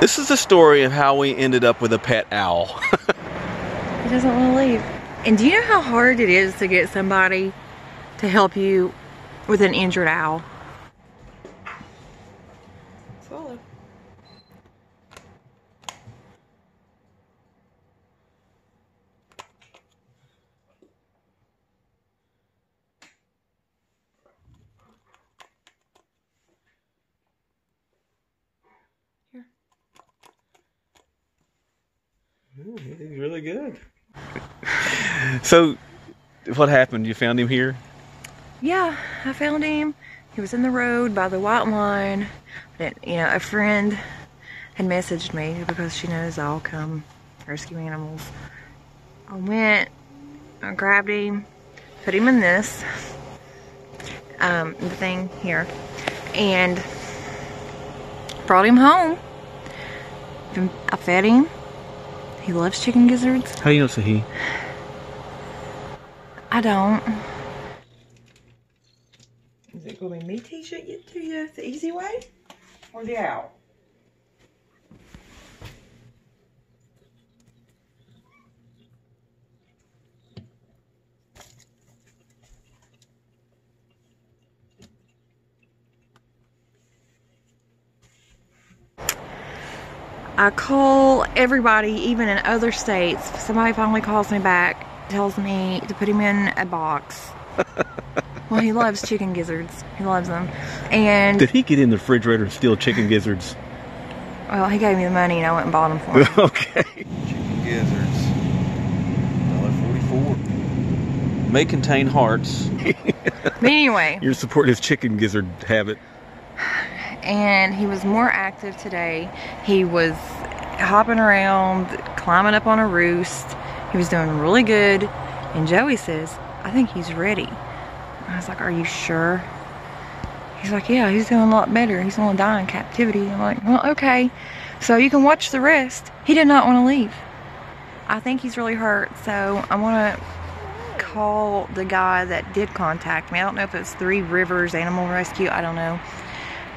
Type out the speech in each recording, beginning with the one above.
This is the story of how we ended up with a pet owl. he doesn't want to leave. And do you know how hard it is to get somebody to help you with an injured owl? He's really good. So, what happened? You found him here? Yeah, I found him. He was in the road by the white line. But, you know, a friend had messaged me because she knows I'll come rescue animals. I went, I grabbed him, put him in this, um, the thing here, and brought him home. I fed him. He loves chicken gizzards. How do you know it's a he? I don't. Is it going to be me teach it to you the easy way or the owl? I call everybody, even in other states. Somebody finally calls me back, tells me to put him in a box. well, he loves chicken gizzards. He loves them. And Did he get in the refrigerator and steal chicken gizzards? well, he gave me the money and I went and bought them for him. okay. Chicken gizzards. $1.44. May contain hearts. but anyway, You're supporting his chicken gizzard habit. And he was more active today. He was hopping around, climbing up on a roost. He was doing really good. And Joey says, I think he's ready. I was like, Are you sure? He's like, Yeah, he's doing a lot better. He's gonna die in captivity. I'm like, Well, okay. So you can watch the rest. He did not want to leave. I think he's really hurt, so I wanna call the guy that did contact me. I don't know if it's Three Rivers Animal Rescue, I don't know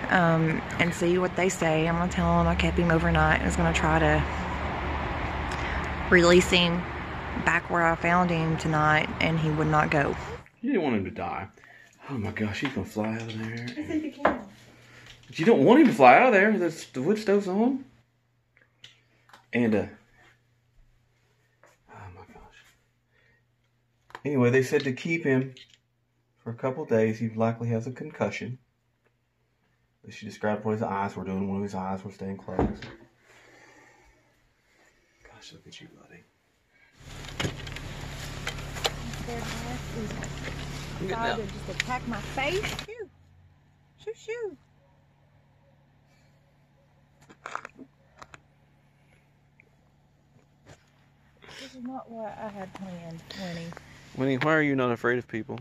um, and see what they say. I'm gonna tell them I kept him overnight and was gonna try to release him back where I found him tonight, and he would not go. You didn't want him to die. Oh my gosh, he's gonna fly out of there. I think you can. But you don't want him to fly out of there. That's the wood stove's on. And uh Oh my gosh. Anyway, they said to keep him for a couple days. He likely has a concussion. She described what his eyes were doing. One of his eyes was staying closed. Gosh, look at you, buddy. I'm Tried to just attack my face. Shoo, shoo, shoo. This is not what I had planned, Winnie. Winnie, why are you not afraid of people?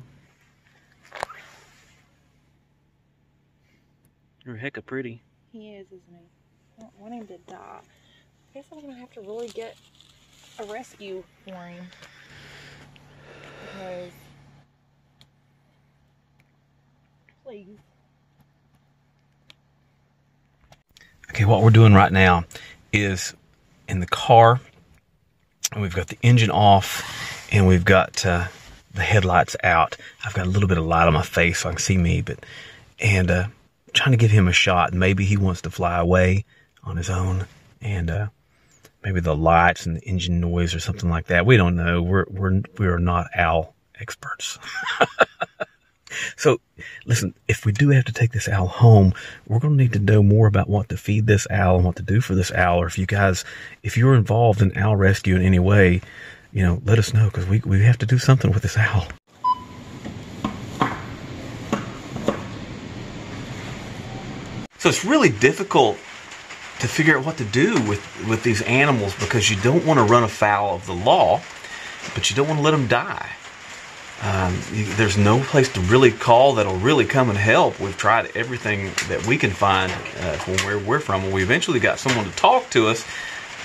You're hecka pretty. He is, isn't he? I don't want him to die. I guess I'm gonna have to really get a rescue for him. Because please. Okay, what we're doing right now is in the car, and we've got the engine off, and we've got uh, the headlights out. I've got a little bit of light on my face so I can see me, but and uh, trying to give him a shot. Maybe he wants to fly away on his own, and uh, maybe the lights and the engine noise or something like that. We don't know. We're we're we are not owl experts. So, listen, if we do have to take this owl home, we're going to need to know more about what to feed this owl and what to do for this owl. Or if you guys, if you're involved in owl rescue in any way, you know, let us know because we, we have to do something with this owl. So it's really difficult to figure out what to do with, with these animals because you don't want to run afoul of the law, but you don't want to let them die. Um, you, there's no place to really call that'll really come and help. We've tried everything that we can find uh, from where we're from. And we eventually got someone to talk to us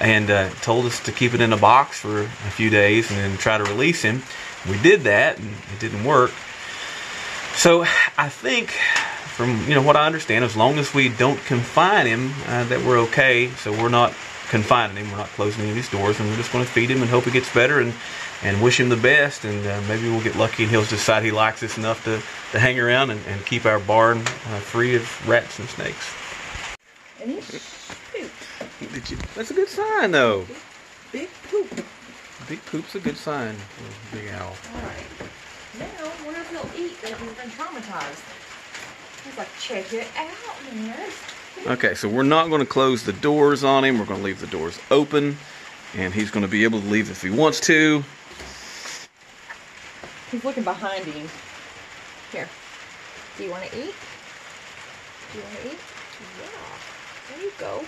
and uh, told us to keep it in a box for a few days and then try to release him. We did that and it didn't work. So I think from you know what I understand, as long as we don't confine him, uh, that we're okay. So we're not confining him. We're not closing any of these doors, and we're just going to feed him and hope he gets better and and wish him the best. And uh, maybe we'll get lucky and he'll decide he likes us enough to, to hang around and, and keep our barn uh, free of rats and snakes. And he pooped. Did you? That's a good sign, though. Big poop. Big poop's a good sign. Big owl. Alright. Now, I wonder if he'll eat that he's been traumatized. He's like, check it out, man. Okay, so we're not going to close the doors on him. We're going to leave the doors open, and he's going to be able to leave if he wants to. He's looking behind him. Here. Do you want to eat? Do you want to eat? Yeah. There you go.